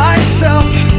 myself.